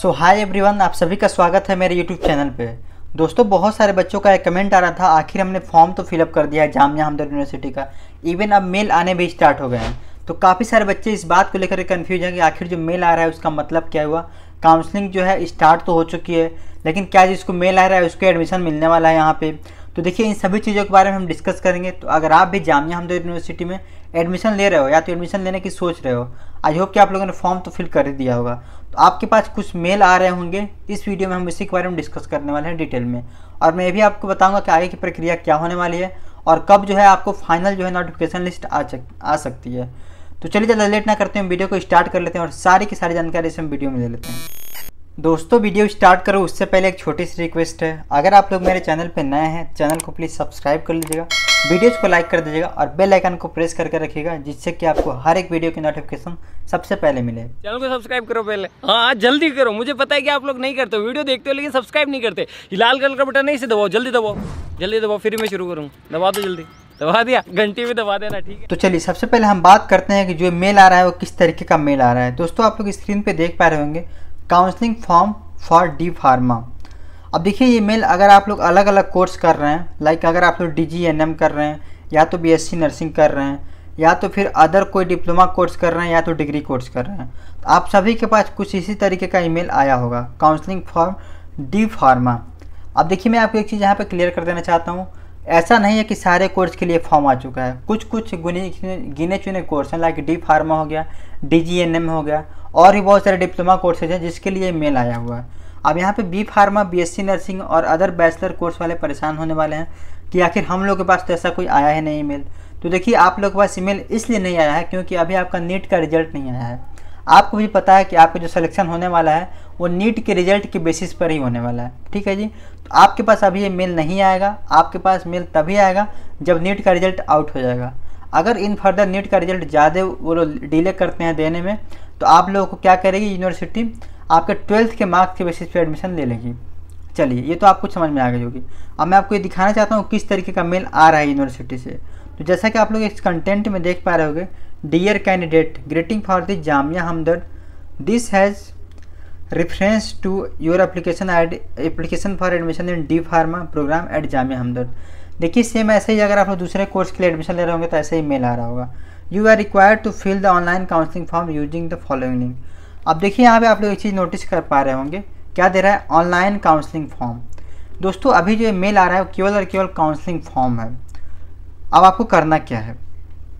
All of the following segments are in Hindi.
सो हाय एवरीवन, आप सभी का स्वागत है मेरे यूट्यूब चैनल पे। दोस्तों, बहुत सारे बच्चों का एक कमेंट आ रहा था, आखिर हमने फॉर्म तो फिलअप कर दिया है जामिया हमदर यूनिवर्सिटी का। इवन अब मेल आने भी स्टार्ट हो गए हैं। तो काफ़ी सारे बच्चे इस बात को लेकर कन्फ्यूज़ हैं कि आखिर जो मेल आ रहा है उसका मतलब क्या हुआ? काउंसलिंग जो है स्टार्ट तो हो चुकी है, लेकिन क्या जिसको मेल आ रहा है उसको एडमिशन मिलने वाला है यहाँ पे? तो देखिए, इन सभी चीज़ों के बारे में हम डिस्कस करेंगे। तो अगर आप भी जामिया हमदर्द यूनिवर्सिटी में एडमिशन ले रहे हो या तो एडमिशन लेने की सोच रहे हो आई होप कि आप लोगों ने फॉर्म तो फिल कर ही दिया होगा। तो आपके पास कुछ मेल आ रहे होंगे, इस वीडियो में हम इसी के बारे में डिस्कस करने वाले हैं डिटेल में। और मैं ये भी आपको बताऊँगा कि आगे की प्रक्रिया क्या होने वाली है और कब जो है आपको फाइनल जो है नोटिफिकेशन लिस्ट आ आ सकती है। तो चलिए ज़्यादा लेट ना करते हैं, वीडियो को स्टार्ट कर लेते हैं और सारी की सारी जानकारी इस वीडियो में ले लेते हैं। दोस्तों वीडियो स्टार्ट करो। उससे पहले एक छोटी सी रिक्वेस्ट है। अगर आप लोग मेरे चैनल पर नए हैं चैनल को प्लीज़ सब्सक्राइब कर लीजिएगा। वीडियोज़ को लाइक कर दीजिएगा और बेल आइकन को प्रेस करके रखिएगा जिससे कि आपको हर एक वीडियो की नोटिफिकेशन सबसे पहले मिले। चैनल को सब्सक्राइब करो पहले। हाँ जल्दी करो। मुझे पता है कि आप लोग नहीं करते वीडियो देखते हो लेकिन सब्सक्राइब नहीं करते। लाल कलर का बटन नहीं से दबाओ जल्दी दबाओ। जल्दी दबाओ फिर मैं शुरू करूँ। दबा दो जल्दी। दबा दिया। घंटी भी दबा देना ठीक है? तो चलिए सबसे पहले हम बात करते हैं कि जो मेल आ रहा है वो किस तरीके का मेल आ रहा है। दोस्तों आप लोग स्क्रीन पे देख पा रहे होंगे counselling form for D pharma अब देखिए ये मेल अगर आप लोग अलग अलग कोर्स कर रहे हैं लाइक अगर आप लोग डी जी एन एम कर रहे हैं, या तो बी एस सी नर्सिंग कर रहे हैं, या तो फिर अदर कोई डिप्लोमा कोर्स कर रहे हैं, या तो डिग्री कोर्स कर रहे हैं तो आप सभी के पास कुछ इसी तरीके का ईमेल आया होगा काउंसलिंग फॉर्म डी फार्मा अब देखिए मैं आपको एक चीज़ यहाँ पे क्लियर कर देना चाहता हूँ। ऐसा नहीं है कि सारे कोर्स के लिए फॉर्म आ चुका है। कुछ कुछ गुने गिने चुने कोर्स हैं लाइक डी फार्मा हो गया डी जी एन एम हो गया और भी बहुत सारे डिप्लोमा कोर्सेज हैं जिसके लिए मेल आया हुआ है। अब यहाँ पे बी फार्मा बीएससी नर्सिंग और अदर बैचलर कोर्स वाले परेशान होने वाले हैं कि आखिर हम लोग के पास तो ऐसा कोई आया है नहीं ईमेल तो देखिए, आप लोग के पास ईमेल इसलिए नहीं आया है क्योंकि अभी आपका नीट का रिज़ल्ट नहीं आया है। आपको भी पता है कि आपका जो सिलेक्शन होने वाला है, वो नीट के रिज़ल्ट के बेसिस पर ही होने वाला है। ठीक है जी? तो आपके पास अभी ये मेल नहीं आएगा। आपके पास मेल तभी आएगा जब नीट का रिज़ल्ट आउट हो जाएगा। अगर इन फर्दर नीट का रिज़ल्ट ज़्यादा वो लोग डिले करते हैं देने में तो आप लोगों को क्या करेगी यूनिवर्सिटी? आपके ट्वेल्थ के मार्क्स के बेसिस पे एडमिशन ले लेगी। चलिए, ये तो आपको समझ में आ गई होगी। अब मैं आपको ये दिखाना चाहता हूँ किस तरीके का मेल आ रहा है यूनिवर्सिटी से। तो जैसा कि आप लोग इस कंटेंट में देख पा रहे होगे dear candidate greeting for the Jamia Hamdard this has reference to your application application for admission in D pharma programme at Jamia Hamdard देखिए सेम ऐसे ही अगर आप लोग दूसरे कोर्स के लिए एडमिशन ले रहे होंगे तो ऐसे ही मेल आ रहा होगा। You are required to fill the online counselling form using the following link अब देखिए, यहाँ पे आप लोग एक चीज़ नोटिस कर पा रहे होंगे। क्या दे रहा है? ऑनलाइन काउंसलिंग फॉर्म दोस्तों, अभी जो मेल आ रहा है वो केवल और केवल काउंसलिंग फॉर्म है। अब आपको करना क्या है?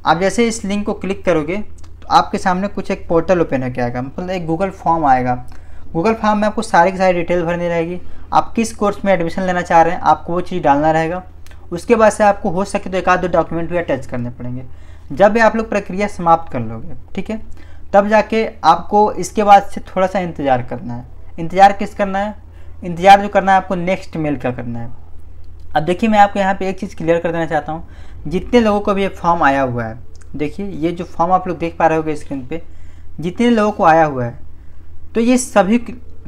आप जैसे इस लिंक को क्लिक करोगे तो आपके सामने कुछ एक पोर्टल ओपन होकर आएगा। मतलब एक गूगल फॉर्म आएगा। गूगल फॉर्म में आपको सारी की सारी डिटेल भरनी रहेगी। आप किस कोर्स में एडमिशन लेना चाह रहे हैं, आपको वो चीज़ डालना रहेगा। उसके बाद से आपको हो सके तो एक आध दो डॉक्यूमेंट भी अटैच करने पड़ेंगे। जब भी आप लोग प्रक्रिया समाप्त कर लोगे, ठीक है? तब जाके आपको इसके बाद से थोड़ा सा इंतज़ार करना है। इंतज़ार किस करना है? इंतज़ार जो करना है आपको नेक्स्ट मेल का करना है। अब देखिए, मैं आपको यहाँ पे एक चीज़ क्लियर कर देना चाहता हूँ। जितने लोगों को भी ये फॉर्म आया हुआ है, देखिए, ये जो फॉर्म आप लोग देख पा रहे होगे स्क्रीन पे, जितने लोगों को आया हुआ है तो ये सभी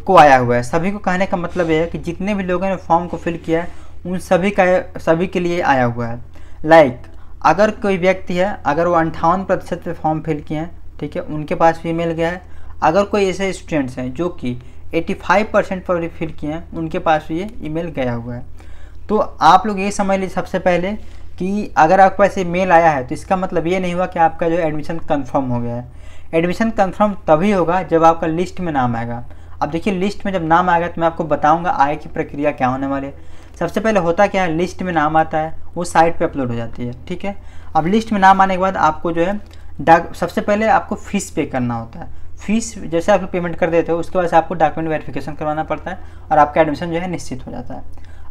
को आया हुआ है। सभी को कहने का मतलब ये है कि जितने भी लोगों ने फॉर्म को फिल किया है उन सभी का सभी के लिए आया हुआ है। लाइक like, अगर कोई व्यक्ति है अगर वो अंठावन प्रतिशत फॉर्म फिल किए हैं ठीक है उनके पास भी मिल गया है। अगर कोई ऐसे स्टूडेंट्स हैं जो कि 85 परसेंट पर फिल किए हैं उनके पास भी ये ईमेल गया हुआ है। तो आप लोग ये समझ लीजिए सबसे पहले कि अगर आपके पास ये मेल आया है तो इसका मतलब ये नहीं हुआ कि आपका जो एडमिशन कंफर्म हो गया है। एडमिशन कंफर्म तभी होगा जब आपका लिस्ट में नाम आएगा। अब देखिए लिस्ट में जब नाम आएगा तो मैं आपको बताऊँगा आगे की प्रक्रिया क्या होने वाली है। सबसे पहले होता क्या है लिस्ट में नाम आता है, वो साइट पे अपलोड हो जाती है, ठीक है? अब लिस्ट में नाम आने के बाद आपको जो है डाक सबसे पहले आपको फ़ीस पे करना होता है। फ़ीस जैसे आप लोग पेमेंट कर देते हो, उसके बाद से आपको डॉक्यूमेंट वेरिफिकेशन करवाना पड़ता है और आपका एडमिशन जो है निश्चित हो जाता है।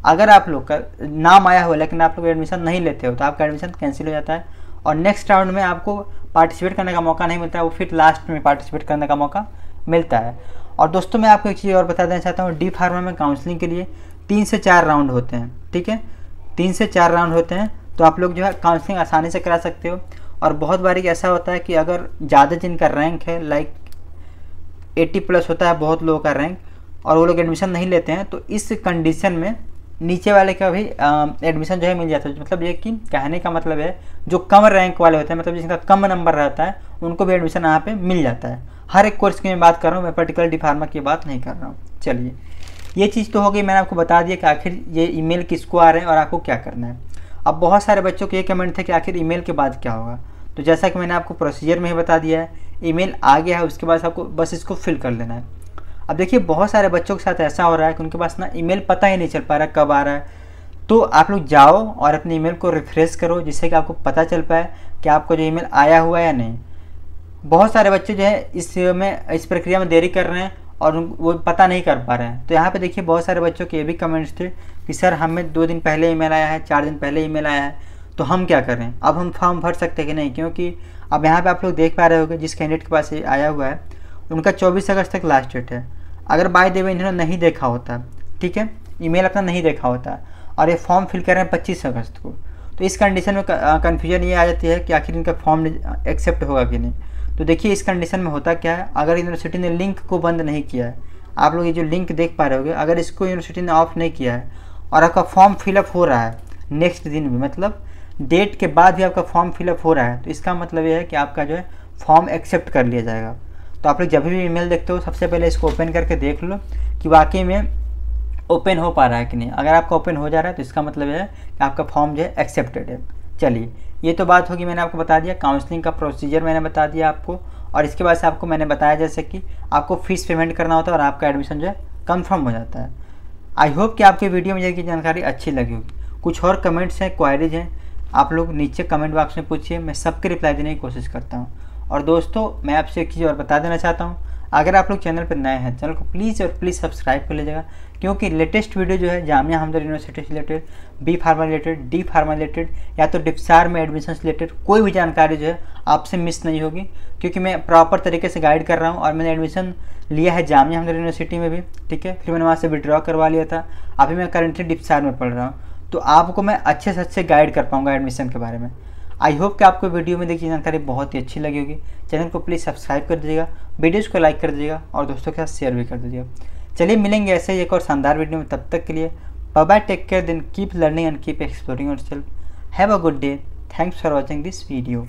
अगर आप लोग का नाम आया हो, लेकिन आप लोग एडमिशन नहीं लेते हो तो आपका एडमिशन कैंसिल हो जाता है। और नेक्स्ट राउंड में आपको पार्टिसिपेट करने का मौका नहीं मिलता है, वो फिर लास्ट में पार्टिसिपेट करने का मौका मिलता है। और दोस्तों, मैं आपको एक चीज़ और बता देना चाहता हूँ डी फार्मा में काउंसलिंग के लिए तीन से चार राउंड होते हैं, ठीक है? तीन से चार राउंड होते हैं तो आप लोग जो है काउंसलिंग आसानी से करा सकते हो। और बहुत बारी ऐसा होता है कि अगर ज़्यादा जिनका रैंक है लाइक एट्टी प्लस होता है बहुत लोगों का रैंक और वो लोग एडमिशन नहीं लेते हैं तो इस कंडीशन में नीचे वाले का भी एडमिशन जो है मिल जाता है। मतलब ये कि कहने का मतलब है, जो कम रैंक वाले होते हैं मतलब जिनका कम नंबर रहता है, उनको भी एडमिशन यहाँ पे मिल जाता है। हर एक कोर्स की मैं बात कर रहा हूँ, मैं पर्टिकुलर डिफार्मा की बात नहीं कर रहा हूँ। चलिए। ये चीज़ तो हो गई, मैंने आपको बता दिया कि आखिर ये ईमेल किसको आ रहे हैं और आपको क्या करना है। अब बहुत सारे बच्चों के ये कमेंट थे कि आखिर ईमेल के बाद क्या होगा। तो जैसा कि मैंने आपको प्रोसीजर में ही बता दिया है, ईमेल आ गया है, उसके बाद आपको बस इसको फिल कर लेना है। अब देखिए, बहुत सारे बच्चों के साथ ऐसा हो रहा है कि उनके पास ना ईमेल पता ही नहीं चल पा रहा कब आ रहा है। तो आप लोग जाओ और अपने ईमेल को रिफ्रेश करो, जिससे कि आपको पता चल पाए कि आपको जो ईमेल आया हुआ है या नहीं। बहुत सारे बच्चे जो है इस में, इस प्रक्रिया में देरी कर रहे हैं। और वो पता नहीं कर पा रहे हैं। तो यहाँ पे देखिए बहुत सारे बच्चों के ये भी कमेंट्स थे कि, सर, हमें दो दिन पहले ईमेल आया है, चार दिन पहले ईमेल आया है तो हम क्या करें अब हम फॉर्म भर सकते हैं कि नहीं? क्योंकि अब यहाँ पे आप लोग देख पा रहे होगे, जिस कैंडिडेट के पास ये आया हुआ है, उनका चौबीस अगस्त तक लास्ट डेट है। अगर बाय द वे इन्होंने नहीं देखा होता, ठीक है? ईमेल अपना नहीं देखा होता, और ये फॉर्म फिल कर रहे हैं पच्चीस अगस्त को तो इस कंडीशन में कन्फ्यूज़न ये आ जाती है कि आखिर इनका फॉर्म एक्सेप्ट होगा कि नहीं। तो देखिए इस कंडीशन में होता क्या है, अगर यूनिवर्सिटी ने लिंक को बंद नहीं किया है, आप लोग ये जो लिंक देख पा रहे होगे, अगर इसको यूनिवर्सिटी ने ऑफ़ नहीं किया है और आपका फॉर्म फिलअप हो रहा है नेक्स्ट दिन भी मतलब डेट के बाद भी आपका फॉर्म फिलअप हो रहा है तो इसका मतलब ये है कि आपका जो है फॉर्म एक्सेप्ट कर लिया जाएगा। तो आप लोग जब भी ईमेल देखते हो, सबसे पहले इसको ओपन करके देख लो कि वाकई में ओपन हो पा रहा है कि नहीं? अगर आपका ओपन हो जा रहा है तो इसका मतलब है कि आपका फॉर्म जो है एक्सेप्टेड है। चलिए, ये तो बात होगी, मैंने आपको बता दिया। काउंसलिंग का प्रोसीजर मैंने बता दिया आपको। और इसके बाद से आपको मैंने बताया जैसे कि आपको फ़ीस पेमेंट करना होता है और आपका एडमिशन जो है कन्फर्म हो जाता है। आई होप कि आपकी वीडियो में की जानकारी अच्छी लगी होगी। कुछ और कमेंट्स हैं क्वायरीज हैं, आप लोग नीचे कमेंट बॉक्स में पूछिए। मैं सबके रिप्लाई देने की कोशिश करता हूँ। और दोस्तों, मैं आपसे एक चीज़ और बता देना चाहता हूँ। अगर आप लोग चैनल पर नए हैं, चैनल को प्लीज़ और प्लीज़ सब्सक्राइब कर लीजिएगा, क्योंकि लेटेस्ट वीडियो जो है जामिया हमदर यूनिवर्सिटी से related B pharma related D pharma related या तो डिप्सार में एडमिशन से रिलेटेड कोई भी जानकारी जो है आपसे मिस नहीं होगी, क्योंकि मैं प्रॉपर तरीके से गाइड कर रहा हूँ और मैंने एडमिशन लिया है जामिया हमदर यूनिवर्सिटी में भी, ठीक है? फिर मैंने वहाँ से विड्रॉ करवा लिया था, अभी मैं करेंटली डिप्सार में पढ़ रहा हूँ। तो आपको मैं अच्छे से अच्छे गाइड कर पाऊँगा एडमिशन के बारे में। आई होप कि आपको वीडियो में देखिए जानकारी बहुत ही अच्छी लगी होगी। चैनल को प्लीज़ सब्सक्राइब कर दीजिएगा, वीडियोज़ को लाइक कर दीजिएगा और दोस्तों के साथ शेयर भी कर दीजिएगा। चलिए, मिलेंगे ऐसे ही एक और शानदार वीडियो में, तब तक के लिए bye take care, then keep learning and keep exploring yourself have a good day. Thanks for watching this video.